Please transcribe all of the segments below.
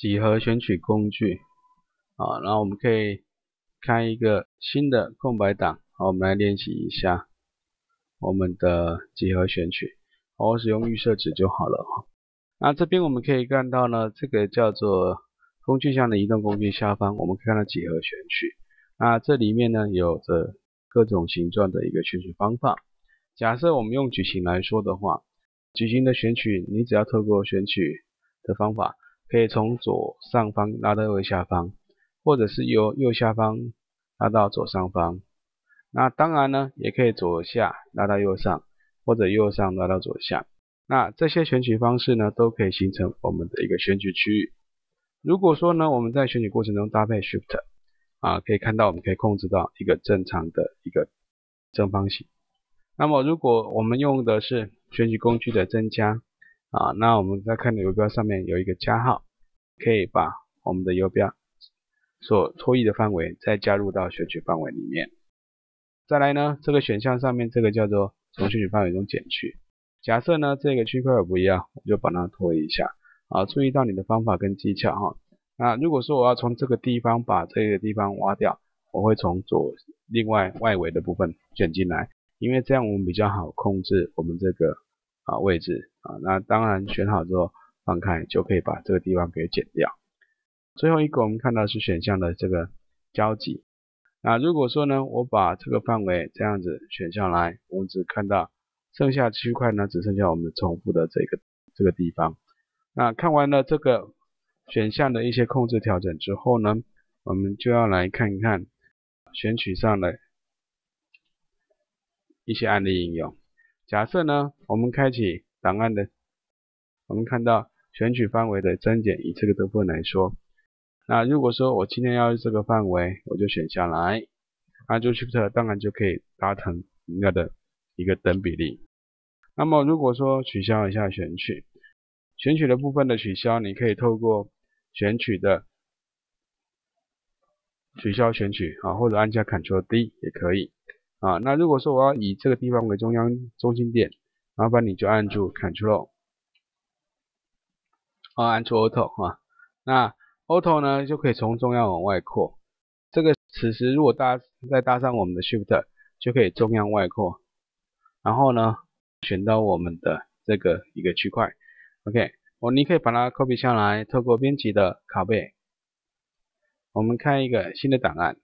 几何选取工具啊，然后我们可以开一个新的空白档，好，我们来练习一下我们的几何选取，我使用预设值就好了哈。那这边我们可以看到呢，这个叫做工具箱的移动工具下方，我们可以看到几何选取。那这里面呢，有着各种形状的一个选取方法。假设我们用矩形来说的话，矩形的选取，你只要透过选取的方法。可以从左上方拉到右下方，或者是由右下方拉到左上方。那当然呢，也可以左下拉到右上，或者右上拉到左下。那这些选取方式呢，都可以形成我们的一个选取区域。如果说呢，我们在选取过程中搭配 Shift 啊，可以看到我们可以控制到一个正常的一个正方形。那么如果我们用的是选取工具的增加。啊，那我们再看的游标上面有一个加号，可以把我们的游标所拖移的范围再加入到选取范围里面。再来呢，这个选项上面这个叫做从选取范围中减去。假设呢这个区块不要，我就把它拖移一下。啊，注意到你的方法跟技巧哈。那如果说我要从这个地方把这个地方挖掉，我会从左另外外围的部分卷进来，因为这样我们比较好控制我们这个。啊位置啊，那当然选好之后放开就可以把这个地方给剪掉。最后一个我们看到是选项的这个交集。那如果说呢，我把这个范围这样子选下来，我们只看到剩下区块呢，只剩下我们重复的这个这个地方。那看完了这个选项的一些控制调整之后呢，我们就要来看一看选取上的一些案例应用。假设呢，我们开启档案的，我们看到选取范围的增减，以这个部分来说，那如果说我今天要这个范围，我就选下来，按住 Shift 当然就可以达成应该的一个等比例。那么如果说取消一下选取，选取的部分的取消，你可以透过选取的取消选取啊，或者按下 Ctrl D 也可以。啊，那如果说我要以这个地方为中央中心点，麻烦你就按住 Ctrl，啊，按住 Auto 啊，那 Auto 呢就可以从中央往外扩。这个此时如果搭再搭上我们的 Shift，就可以中央外扩。然后呢，选到我们的这个一个区块，OK，我你可以把它 copy 下来，透过编辑的拷贝，我们开一个新的档案。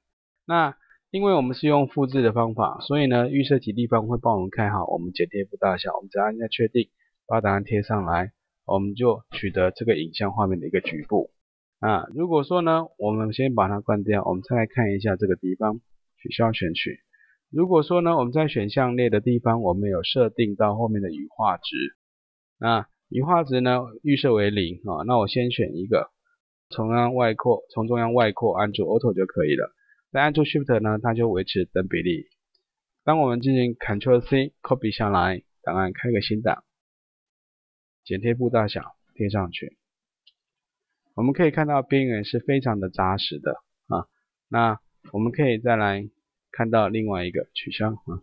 那因为我们是用复制的方法，所以呢，预设几地方会帮我们开好我们剪贴布大小。我们只要按下确定，把档案贴上来，我们就取得这个影像画面的一个局部。啊，如果说呢，我们先把它关掉，我们再来看一下这个地方，取消选取。如果说呢，我们在选项列的地方，我们有设定到后面的羽化值，那羽化值呢，预设为零啊，那我先选一个，从中央外扩，从中央外扩，按住 Auto 就可以了。再按住 Shift 呢，它就维持等比例。当我们进行 Ctrl C copy 下来，档案开个新档，剪贴布大小贴上去，我们可以看到边缘是非常的扎实的啊。那我们可以再来看到另外一个取消啊。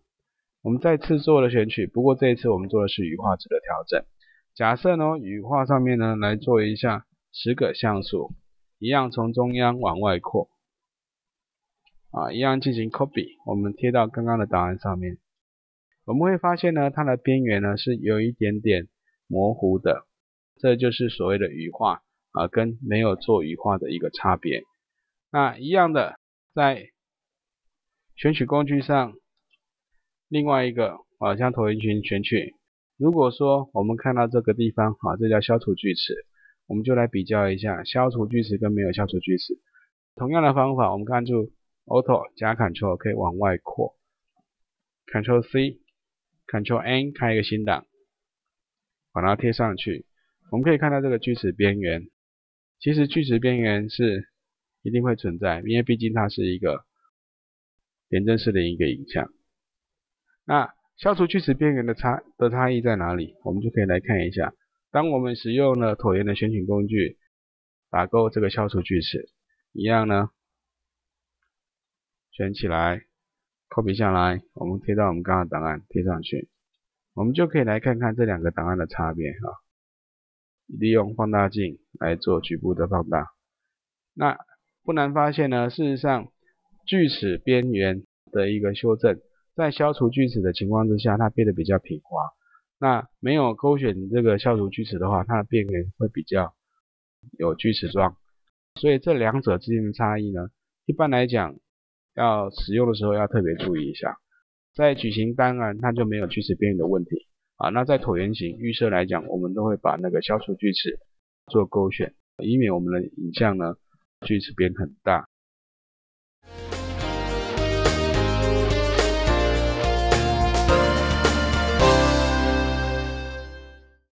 我们再次做了选取，不过这一次我们做的是羽化值的调整。假设呢，羽化上面呢来做一下十个像素，一样从中央往外扩。啊，一样进行 copy，我们贴到刚刚的档案上面。我们会发现呢，它的边缘呢是有一点点模糊的，这就是所谓的羽化啊，跟没有做羽化的一个差别。那一样的，在选取工具上，另外一个啊，像椭圆群选取，如果说我们看到这个地方啊，这叫消除锯齿，我们就来比较一下消除锯齿跟没有消除锯齿。同样的方法，我们看住。Auto 加 Ctrl 可以往外扩，Ctrl C，Ctrl N 开一个新档，把它贴上去。我们可以看到这个锯齿边缘，其实锯齿边缘是一定会存在，因为毕竟它是一个点阵式的一个影像。那消除锯齿边缘的差的差异在哪里？我们就可以来看一下。当我们使用了椭圆的选取工具，打勾这个消除锯齿，一样呢。选起来，copy 下来，我们贴到我们刚刚的档案贴上去，我们就可以来看看这两个档案的差别哈。利用放大镜来做局部的放大。那不难发现呢，事实上锯齿边缘的一个修正，在消除锯齿的情况之下，它变得比较平滑。那没有勾选这个消除锯齿的话，它的边缘会比较有锯齿状。所以这两者之间的差异呢，一般来讲要使用的时候要特别注意一下。在矩形当然它就没有锯齿边缘的问题啊。那在椭圆形预设来讲，我们都会把那个消除锯齿做勾选，以免我们的影像呢锯齿边很大。